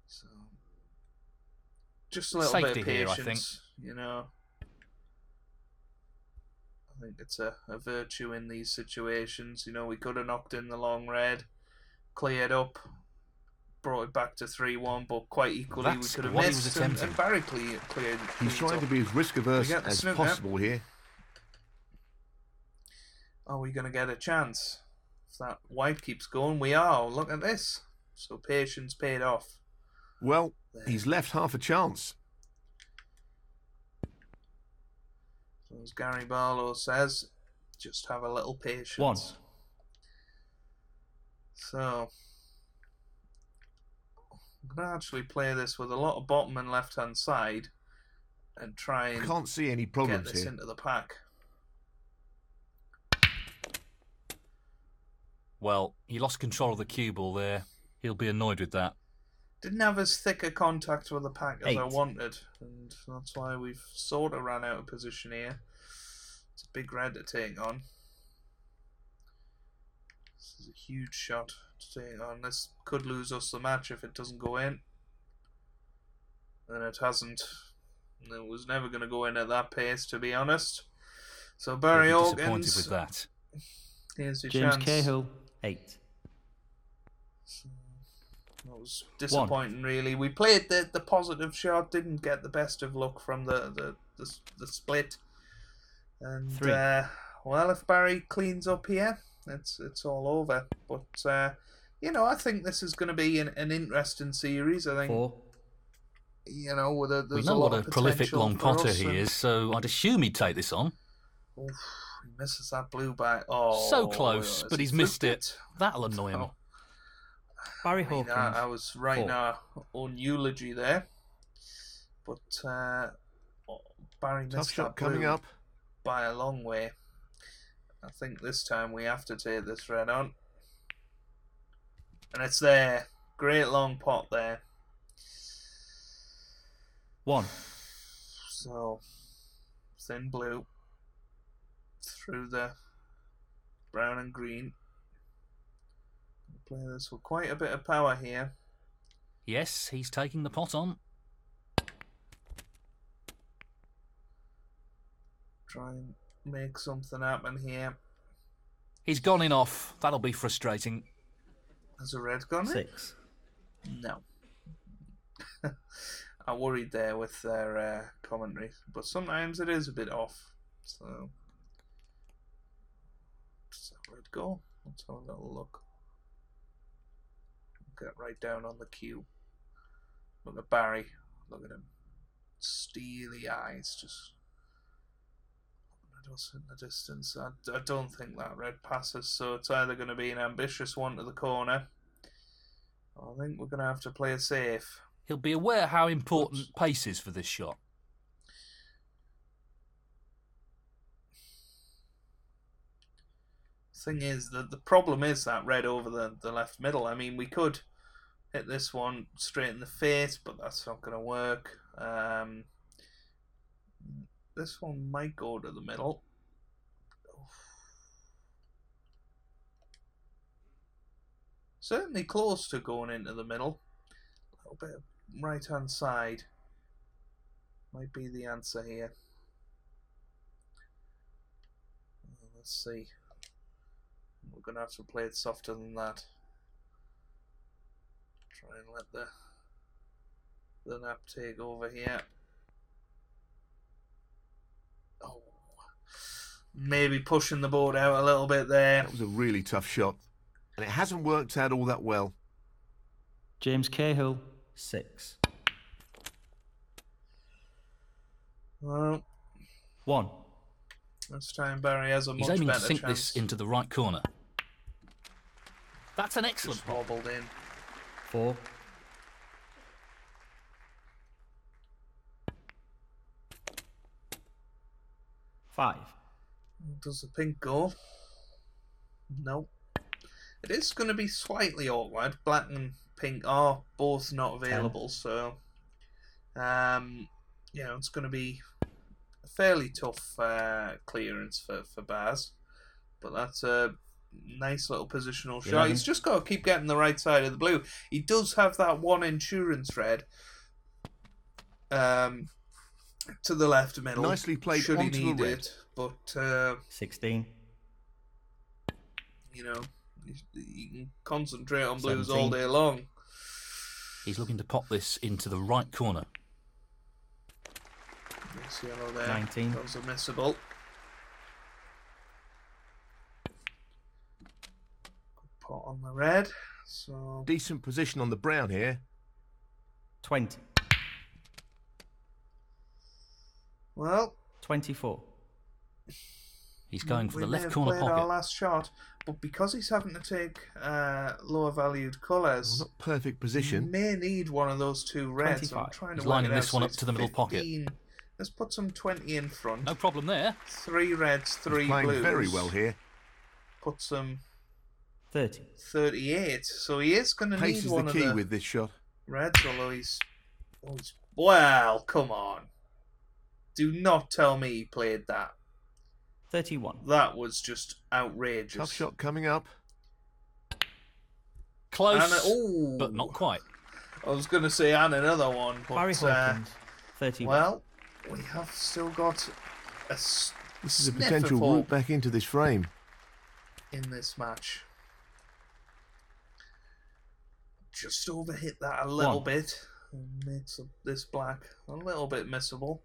[SPEAKER 1] So just a little
[SPEAKER 2] Safety
[SPEAKER 1] bit of
[SPEAKER 2] here, I
[SPEAKER 1] patience,
[SPEAKER 2] think.
[SPEAKER 1] you know. I think it's a, a virtue in these situations. You know, we could have knocked in the long red, cleared up, brought it back to three one, but quite equally
[SPEAKER 2] That's
[SPEAKER 1] we could have
[SPEAKER 2] what he was
[SPEAKER 1] missed. and, and Barry cleared, cleared
[SPEAKER 4] He's trying
[SPEAKER 1] up.
[SPEAKER 4] to be as risk averse
[SPEAKER 1] We get the
[SPEAKER 4] as possible here.
[SPEAKER 1] Are we going to get a chance? If that white keeps going, we are. Look at this. So patience paid off.
[SPEAKER 4] Well, he's left half a chance.
[SPEAKER 1] So as Gary Barlow says, just have a little patience.
[SPEAKER 3] One.
[SPEAKER 1] So I'm gonna actually play this with a lot of bottom and left hand side and try and
[SPEAKER 4] Can't see any problems get
[SPEAKER 1] this
[SPEAKER 4] here.
[SPEAKER 1] into the pack.
[SPEAKER 2] Well, he lost control of the cue ball there. He'll be annoyed with that.
[SPEAKER 1] Didn't have as thick a contact with the pack as I wanted, and that's why we've sort of ran out of position here. It's a big red to take on. This is a huge shot to take on. This could lose us the match if it doesn't go in. And it hasn't. It was never going to go in at that pace, to be honest. So
[SPEAKER 2] He'll
[SPEAKER 1] Barry
[SPEAKER 2] be disappointed
[SPEAKER 1] Hawkins,
[SPEAKER 2] with that.
[SPEAKER 1] here's your
[SPEAKER 3] James
[SPEAKER 1] chance.
[SPEAKER 3] Cahill, 8.
[SPEAKER 1] That was disappointing, really. We played the, the positive shot, didn't get the best of luck from the, the, the, the split. And,
[SPEAKER 3] Three.
[SPEAKER 1] uh, well, if Barry cleans up here, it's it's all over. But, uh, you know, I think this is going to be an, an interesting series. I think,
[SPEAKER 3] 4.
[SPEAKER 1] you know, with a,
[SPEAKER 2] We
[SPEAKER 1] there's
[SPEAKER 2] know
[SPEAKER 1] a lot
[SPEAKER 2] what a
[SPEAKER 1] of
[SPEAKER 2] prolific long potter
[SPEAKER 1] us
[SPEAKER 2] he
[SPEAKER 1] and-
[SPEAKER 2] is, so I'd assume he'd take this on.
[SPEAKER 1] Oof, he misses that blue by. Oh,
[SPEAKER 2] so close, but he's missed
[SPEAKER 1] flipped
[SPEAKER 2] it. That'll annoy him.
[SPEAKER 1] Oh.
[SPEAKER 3] Barry
[SPEAKER 1] I, mean,
[SPEAKER 3] Hawkins.
[SPEAKER 1] I, I was writing
[SPEAKER 3] four.
[SPEAKER 1] our own eulogy there, but uh, Barry
[SPEAKER 4] Tough
[SPEAKER 1] missed
[SPEAKER 4] shot
[SPEAKER 1] that
[SPEAKER 4] coming
[SPEAKER 1] blue
[SPEAKER 4] up.
[SPEAKER 1] by a long way. I think this time we have to take this red on, and it's there. Great long pot there.
[SPEAKER 3] 1.
[SPEAKER 1] So thin blue through the brown and green. Play this with quite a bit of power here.
[SPEAKER 2] Yes, he's taking the pot on.
[SPEAKER 1] Try and make something happen here.
[SPEAKER 2] He's gone in off. That'll be frustrating.
[SPEAKER 1] Has a red gone in?
[SPEAKER 3] 6.
[SPEAKER 1] No. I worried there with their uh, commentary, but sometimes it is a bit off. So, just let it go. Let's have a little look. Get right down on the cue. Look at Barry. Look at him. Steely eyes, just. Us in the distance. I, I don't think that red passes, so it's either going to be an ambitious one to the corner. I think we're going to have to play it safe.
[SPEAKER 2] He'll be aware how important pace is for this shot.
[SPEAKER 1] Thing is, that the problem is that red over the, the left middle. I mean, we could hit this one straight in the face, but that's not going to work. Um, this one might go to the middle. Certainly close to going into the middle. A little bit right hand side might be the answer here. Let's see. We're gonna have to play it softer than that. Try and let the the nap take over here. Oh, maybe pushing the board out a little bit there.
[SPEAKER 4] That was a really tough shot. And it hasn't worked out all that well.
[SPEAKER 3] James Cahill, 6.
[SPEAKER 1] Well,
[SPEAKER 3] 1.
[SPEAKER 1] this time Barry has a
[SPEAKER 2] He's
[SPEAKER 1] much
[SPEAKER 2] aiming to
[SPEAKER 1] better
[SPEAKER 2] sink
[SPEAKER 1] chance.
[SPEAKER 2] this into the right corner. That's an excellent
[SPEAKER 1] Just
[SPEAKER 2] pot.
[SPEAKER 1] wobbled in.
[SPEAKER 3] 4. Five.
[SPEAKER 1] Does the pink go? No. It is going to be slightly awkward. Black and pink are both not available, so um, you know it's going to be a fairly tough uh, clearance for for Baz. But that's a nice little positional shot.
[SPEAKER 3] Eleven.
[SPEAKER 1] He's just got to keep getting the right side of the blue. He does have that one insurance red. Um, to the left middle.
[SPEAKER 4] Nicely played
[SPEAKER 1] should he
[SPEAKER 4] onto the
[SPEAKER 1] need
[SPEAKER 4] red.
[SPEAKER 1] it. But uh,
[SPEAKER 3] 16.
[SPEAKER 1] you know, you, you can concentrate on blues
[SPEAKER 3] 17.
[SPEAKER 1] all day long.
[SPEAKER 2] He's looking to pop this into the right corner.
[SPEAKER 1] Nice yellow there.
[SPEAKER 3] 19.
[SPEAKER 1] That was a missable. Pot on the red. So
[SPEAKER 4] Decent position on the brown here.
[SPEAKER 3] 20.
[SPEAKER 1] well,
[SPEAKER 3] 24.
[SPEAKER 2] He's going for
[SPEAKER 1] we
[SPEAKER 2] the
[SPEAKER 1] may
[SPEAKER 2] left
[SPEAKER 1] have
[SPEAKER 2] corner
[SPEAKER 1] played Our last shot, but because he's having to take uh, lower valued
[SPEAKER 4] Well,
[SPEAKER 1] colours,
[SPEAKER 4] not perfect
[SPEAKER 1] he
[SPEAKER 4] position.
[SPEAKER 1] may need one of those two reds. I'm trying
[SPEAKER 2] He's
[SPEAKER 1] to work
[SPEAKER 2] lining
[SPEAKER 1] it out,
[SPEAKER 2] this
[SPEAKER 1] so
[SPEAKER 2] one up to the middle pocket.
[SPEAKER 1] Let's put some 20 in front.
[SPEAKER 2] No problem there.
[SPEAKER 1] Three reds, three
[SPEAKER 4] He's playing
[SPEAKER 1] blues.
[SPEAKER 4] very well here.
[SPEAKER 1] Put some
[SPEAKER 3] 30.
[SPEAKER 1] 38. So he is going to
[SPEAKER 4] Pace
[SPEAKER 1] need
[SPEAKER 4] is
[SPEAKER 1] one
[SPEAKER 4] the
[SPEAKER 1] of
[SPEAKER 4] key
[SPEAKER 1] the
[SPEAKER 4] with this shot.
[SPEAKER 1] reds, although he's, oh, he's. Well, come on. Do not tell me he played that.
[SPEAKER 3] 31.
[SPEAKER 1] That was just outrageous.
[SPEAKER 4] Tough shot coming up.
[SPEAKER 2] Close,
[SPEAKER 1] And, oh,
[SPEAKER 2] but not quite.
[SPEAKER 1] I was going to say and another one, but
[SPEAKER 3] Barry
[SPEAKER 1] uh,
[SPEAKER 3] 31.
[SPEAKER 1] well, we have still got a s-
[SPEAKER 4] This is a potential walk back into this frame.
[SPEAKER 1] in this match. Just overhit that a little
[SPEAKER 3] One.
[SPEAKER 1] bit. Makes this black a little bit missable.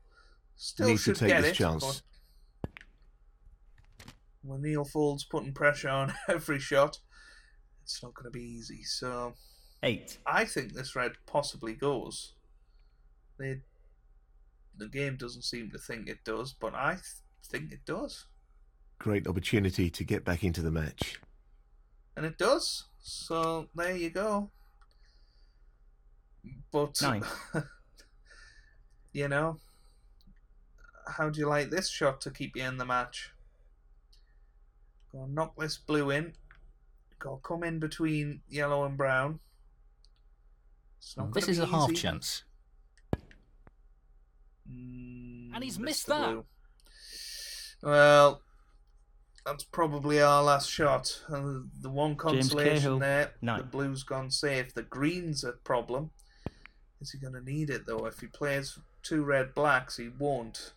[SPEAKER 1] Still
[SPEAKER 4] Needs to
[SPEAKER 1] should
[SPEAKER 4] take
[SPEAKER 1] get
[SPEAKER 4] this
[SPEAKER 1] it.
[SPEAKER 4] chance.
[SPEAKER 1] When Neal Foulds putting pressure on every shot, it's not going to be easy. So
[SPEAKER 3] 8.
[SPEAKER 1] I think this red possibly goes. They, the game doesn't seem to think it does, but I th- think it does,
[SPEAKER 4] Great opportunity to get back into the match.
[SPEAKER 1] and it does. So there you go. But
[SPEAKER 3] Nine.
[SPEAKER 1] you know, how do you like this shot to keep you in the match? Go knock this blue in. Go come in between yellow and brown.
[SPEAKER 2] This is a
[SPEAKER 1] be
[SPEAKER 2] half
[SPEAKER 1] easy.
[SPEAKER 2] chance.
[SPEAKER 1] Mm,
[SPEAKER 2] And he's missed
[SPEAKER 1] the
[SPEAKER 2] that.
[SPEAKER 1] blue. Well, that's probably our last shot. Uh, the one consolation there,
[SPEAKER 3] nine.
[SPEAKER 1] the blue's gone safe. The green's a problem. Is he going to need it though? If he plays two red blacks, he won't.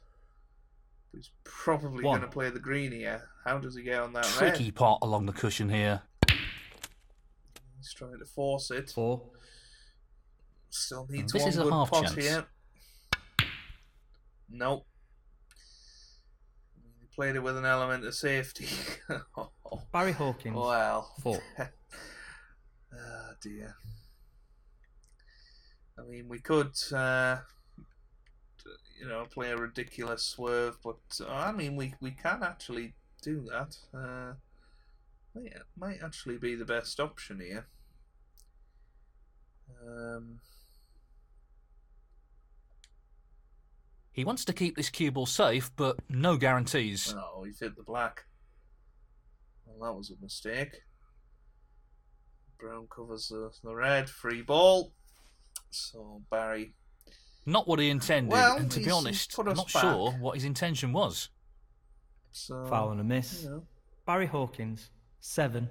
[SPEAKER 1] He's probably going to play the green here. How does he get on that
[SPEAKER 2] Tricky
[SPEAKER 1] red?
[SPEAKER 2] pot along the cushion here.
[SPEAKER 1] He's trying to force it.
[SPEAKER 3] 4.
[SPEAKER 1] Still needs
[SPEAKER 2] This
[SPEAKER 1] one
[SPEAKER 2] is a
[SPEAKER 1] good
[SPEAKER 2] half
[SPEAKER 1] pot
[SPEAKER 2] chance.
[SPEAKER 1] here. Nope. He played it with an element of safety.
[SPEAKER 3] Barry Hawkins.
[SPEAKER 1] well.
[SPEAKER 3] 4.
[SPEAKER 1] Ah dear. I mean, we could, uh, you know, play a ridiculous swerve, but uh, I mean, we we can actually do that. Uh, might might actually be the best option here. Um,
[SPEAKER 2] He wants to keep this cue ball safe, but no guarantees.
[SPEAKER 1] oh, he's hit the black. Well, that was a mistake. Brown covers the, the red. Free ball. So Barry
[SPEAKER 2] Not what he intended,
[SPEAKER 1] Well,
[SPEAKER 2] and to be
[SPEAKER 1] he's- he's
[SPEAKER 2] honest, I'm not
[SPEAKER 1] back.
[SPEAKER 2] sure what his intention was.
[SPEAKER 1] So
[SPEAKER 3] Foul and a miss.
[SPEAKER 1] You know,
[SPEAKER 3] Barry Hawkins. 7.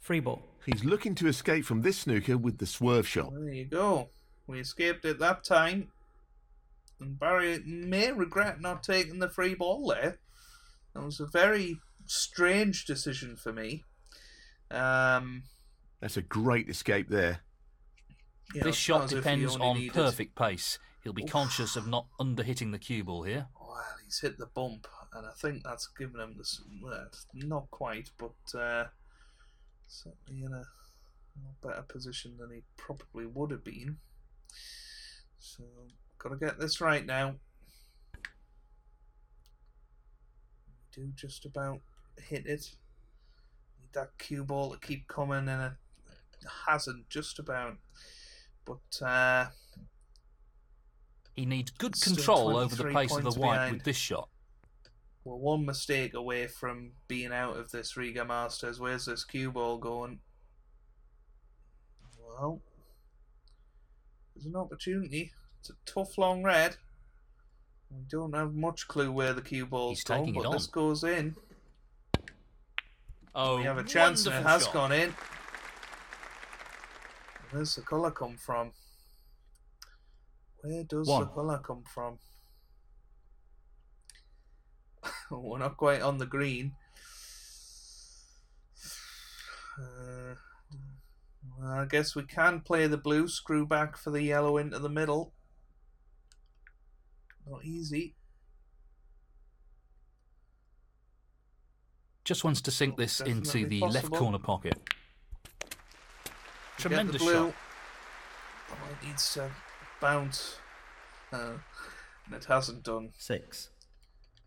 [SPEAKER 3] Free ball.
[SPEAKER 4] He's looking to escape from this snooker with the swerve shot.
[SPEAKER 1] there you go. We escaped it that time, and Barry may regret not taking the free ball there. That was a very strange decision for me. Um,
[SPEAKER 4] That's a great escape there.
[SPEAKER 1] Know,
[SPEAKER 2] this shot
[SPEAKER 1] not as if he
[SPEAKER 2] depends on perfect pace. He'll be
[SPEAKER 1] Oof.
[SPEAKER 2] conscious of not underhitting the cue ball here.
[SPEAKER 1] Well, he's hit the bump, and I think that's given him this. Well, not quite, but uh, certainly in a, a better position than he probably would have been. So, got to get this right now. Do just about hit it. Need that cue ball to keep coming, and it hasn't just about. But uh,
[SPEAKER 2] He needs good control over the
[SPEAKER 1] 23
[SPEAKER 2] pace of the white
[SPEAKER 1] behind.
[SPEAKER 2] with this shot.
[SPEAKER 1] We're one mistake away from being out of this Riga Masters. Where's this cue ball going? Well, there's an opportunity. It's a tough long red. We don't have much clue where the cue ball's
[SPEAKER 2] He's
[SPEAKER 1] going, but this goes in.
[SPEAKER 2] Oh,
[SPEAKER 1] we have a chance, and it has
[SPEAKER 2] shot.
[SPEAKER 1] gone in. Where's the colour come from? Where does the colour come from? We're not quite on the green. Uh, well, I guess we can play the blue, screw back for the yellow into the middle. Not easy.
[SPEAKER 2] Just wants to sink this into
[SPEAKER 1] definitely
[SPEAKER 2] the left corner pocket. Tremendous
[SPEAKER 1] blue.
[SPEAKER 2] shot.
[SPEAKER 1] Oh, it needs to bounce. Uh, and it hasn't done.
[SPEAKER 3] Six.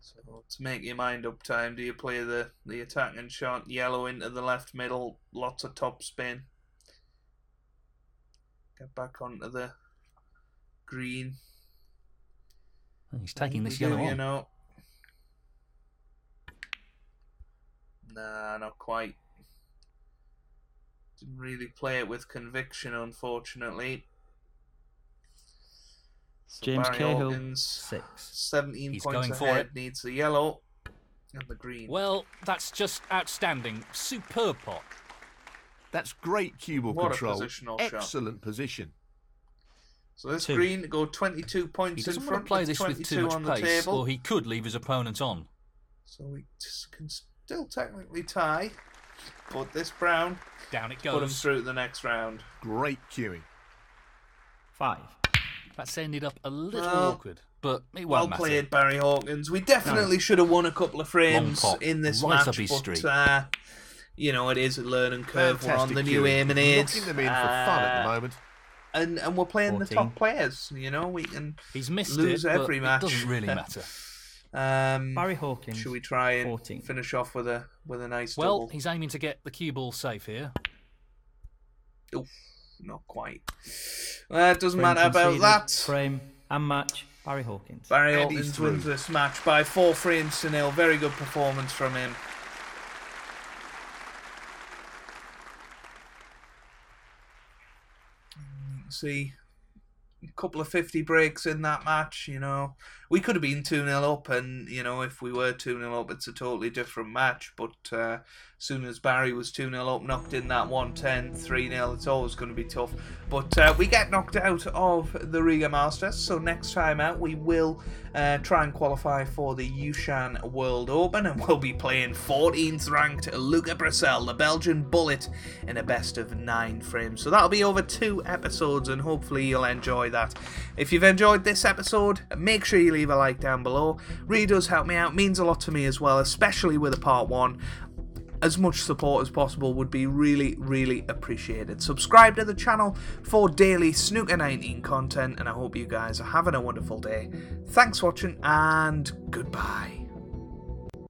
[SPEAKER 1] So to make your mind up time, do you play the, the attacking shot, yellow into the left middle, lots of top spin. Get back onto the green.
[SPEAKER 2] He's taking
[SPEAKER 1] We
[SPEAKER 2] this yellow
[SPEAKER 1] you know. Nah, not quite. Didn't really play it with conviction, unfortunately. So
[SPEAKER 3] James
[SPEAKER 1] Barry
[SPEAKER 3] Cahill.
[SPEAKER 1] Hawkins,
[SPEAKER 3] Six.
[SPEAKER 1] 17
[SPEAKER 2] He's
[SPEAKER 1] points
[SPEAKER 2] going for it.
[SPEAKER 1] needs the yellow and the green.
[SPEAKER 2] Well, that's just outstanding. Superb pot.
[SPEAKER 4] That's great cue ball
[SPEAKER 1] What a
[SPEAKER 4] control.
[SPEAKER 1] positional shot.
[SPEAKER 4] Excellent position.
[SPEAKER 1] So this
[SPEAKER 3] Two.
[SPEAKER 1] green go 22
[SPEAKER 2] He
[SPEAKER 1] points in
[SPEAKER 2] doesn't
[SPEAKER 1] front
[SPEAKER 2] to play this with too
[SPEAKER 1] on
[SPEAKER 2] much
[SPEAKER 1] the
[SPEAKER 2] pace,
[SPEAKER 1] table.
[SPEAKER 2] or he could leave his opponent on.
[SPEAKER 1] So we just can still technically tie, but this brown
[SPEAKER 2] Down it goes.
[SPEAKER 1] put him through to the next round.
[SPEAKER 4] Great cueing.
[SPEAKER 3] Five.
[SPEAKER 2] That's ended up a little
[SPEAKER 1] Well,
[SPEAKER 2] awkward, but it
[SPEAKER 1] Well
[SPEAKER 2] matter.
[SPEAKER 1] played, Barry Hawkins. We definitely should have won a couple of frames
[SPEAKER 2] Long pot,
[SPEAKER 1] in this
[SPEAKER 2] right
[SPEAKER 1] match,
[SPEAKER 2] up his
[SPEAKER 1] but
[SPEAKER 2] street.
[SPEAKER 1] uh, you know it is a learning curve. We're on
[SPEAKER 4] Fantastic
[SPEAKER 1] the new
[SPEAKER 4] cueing.
[SPEAKER 1] Emanade,
[SPEAKER 4] Knocking them in for fun at the
[SPEAKER 1] uh,
[SPEAKER 4] moment.
[SPEAKER 1] and and we're playing the top players. You know we can
[SPEAKER 2] He's missed
[SPEAKER 1] lose
[SPEAKER 2] it,
[SPEAKER 1] every
[SPEAKER 2] but
[SPEAKER 1] match.
[SPEAKER 2] it doesn't really matter.
[SPEAKER 1] Um,
[SPEAKER 3] Barry Hawkins.
[SPEAKER 1] should we try and
[SPEAKER 3] 14.
[SPEAKER 1] finish off with a with a nice
[SPEAKER 2] Well,
[SPEAKER 1] double?
[SPEAKER 2] he's aiming to get the cue ball safe here.
[SPEAKER 1] Oof, not quite. Well, it doesn't
[SPEAKER 3] Frame
[SPEAKER 1] matter about that.
[SPEAKER 3] Frame and match. Barry Hawkins.
[SPEAKER 1] Barry
[SPEAKER 4] And
[SPEAKER 1] Hawkins wins this match by four frames to nil. Very good performance from him. See a couple of 50 breaks in that match, you know. We could have been 2 0 up, and, you know, if we were 2 0 up, it's a totally different match. But uh, as soon as Barry was 2 0 up, knocked in that 110, 3 0, it's always going to be tough. But uh, we get knocked out of the Riga Masters, so next time out, we will uh, try and qualify for the Yushan World Open, and we'll be playing 14th ranked Luca Brecel, the Belgian Bullet, in a best of nine frames. So that'll be over two episodes, and hopefully you'll enjoy that. If you've enjoyed this episode, make sure you leave a like down below. Really does help me out, means a lot to me as well, especially with a part one as much support as possible would be really, really appreciated. Subscribe to the channel for daily Snooker 19 content, and I hope you guys are having a wonderful day. Thanks for watching, and goodbye.